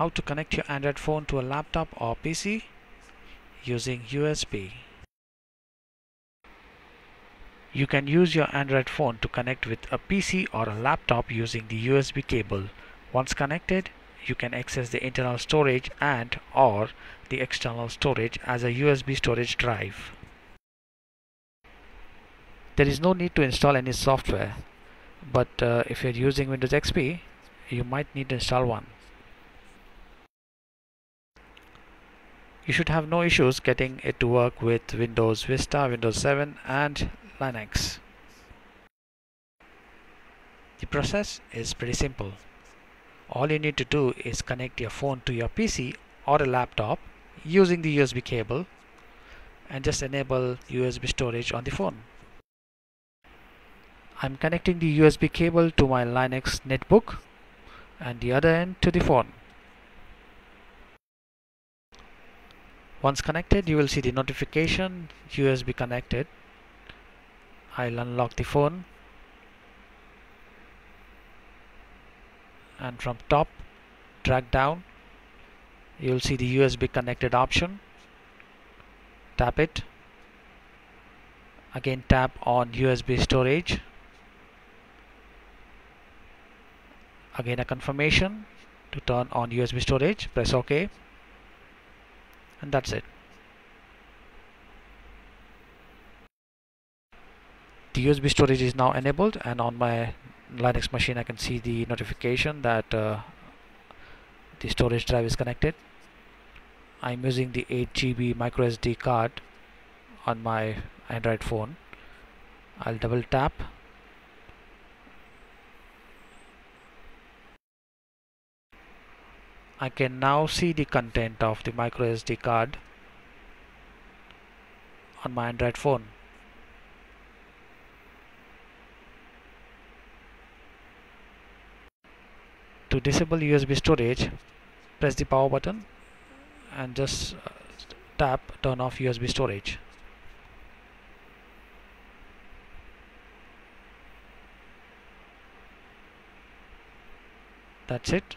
how to connect your Android phone to a laptop or PC using USB. You can use your Android phone to connect with a PC or a laptop using the USB cable. Once connected, you can access the internal storage and or the external storage as a USB storage drive. There is no need to install any software, but uh, if you're using Windows XP, you might need to install one. You should have no issues getting it to work with Windows Vista, Windows 7 and Linux. The process is pretty simple. All you need to do is connect your phone to your PC or a laptop using the USB cable and just enable USB storage on the phone. I'm connecting the USB cable to my Linux netbook and the other end to the phone. Once connected you will see the notification USB connected. I'll unlock the phone. And from top drag down you'll see the USB connected option. Tap it. Again tap on USB storage. Again a confirmation to turn on USB storage. Press OK and that's it. The USB storage is now enabled and on my Linux machine I can see the notification that uh, the storage drive is connected. I'm using the 8 GB micro SD card on my Android phone. I'll double tap I can now see the content of the micro SD card on my Android phone. To disable USB storage press the power button and just uh, tap turn off USB storage. That's it